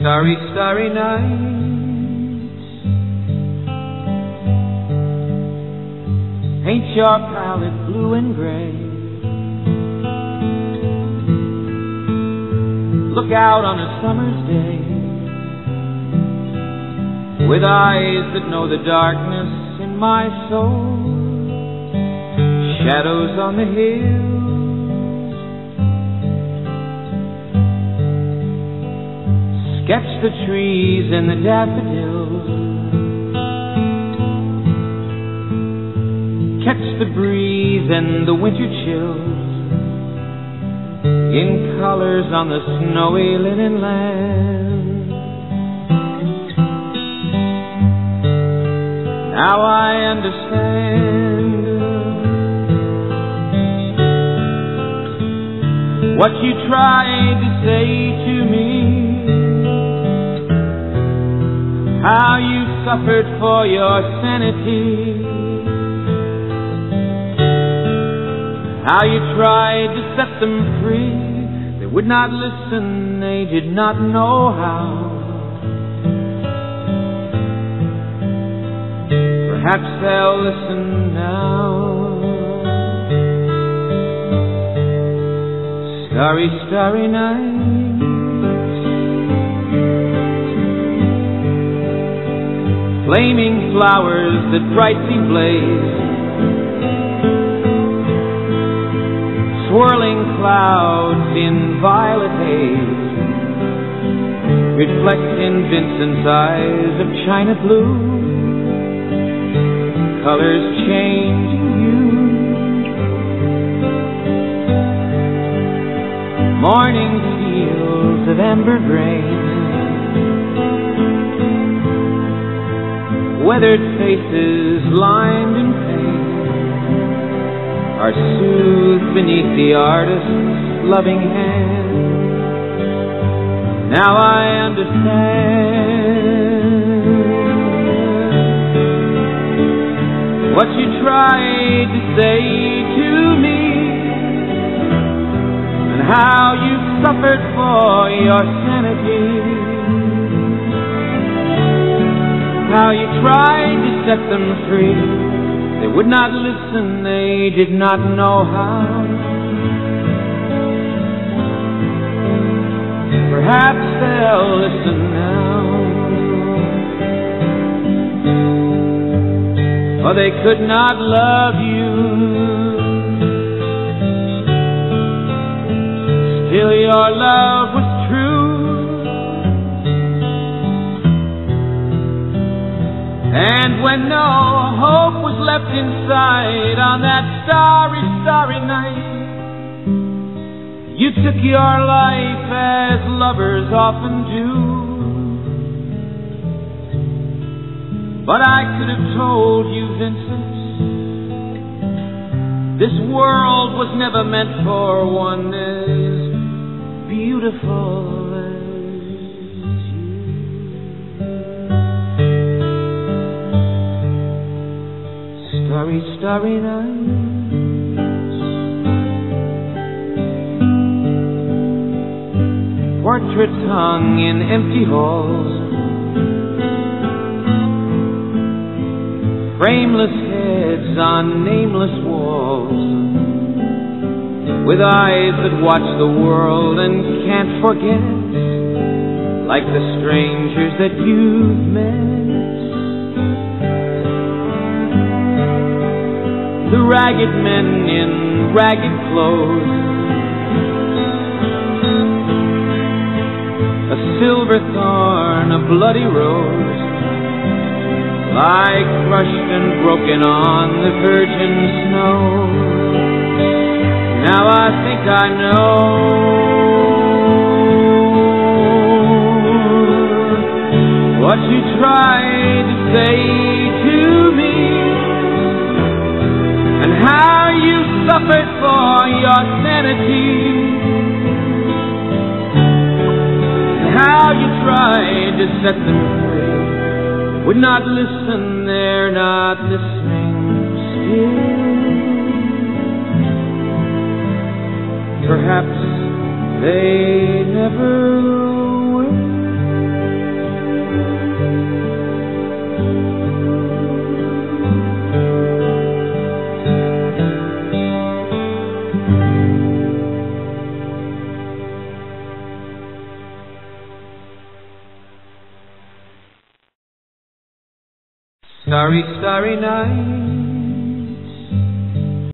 Starry, starry nights. Paint your palette blue and gray. Look out on a summer's day with eyes that know the darkness in my soul. Shadows on the hills. Sketch the trees and the daffodils. Catch the breeze and the winter chills in colors on the snowy linen land. Now I understand what you tried to say to me. How you suffered for your sanity. How you tried to set them free. They would not listen, they did not know how. Perhaps they'll listen now. Starry, starry night. Flaming flowers that brightly blaze. Swirling clouds in violet haze. Reflect in Vincent's eyes of china blue. Colors changing hue. Morning fields of amber grain. Weathered faces lined in pain are soothed beneath the artist's loving hand. Now I understand what you tried to say to me and how you suffered for your sanity. How you tried to set them free. They would not listen, they did not know how. Perhaps they'll listen now. Or they could not love you. Still, your love when no hope was left inside on that starry, starry night, you took your life as lovers often do. But I could have told you, Vincent, this world was never meant for one as beautiful starry, starry nights. Portraits hung in empty halls. Frameless heads on nameless walls. With eyes that watch the world and can't forget. Like the strangers that you've met. The ragged men in ragged clothes. A silver thorn, a bloody rose, lie crushed and broken on the virgin snow. Now I think I know what you tried to say to how you suffered for your sanity, and how you tried to set them free. Would not listen, they're not listening Starry, starry night.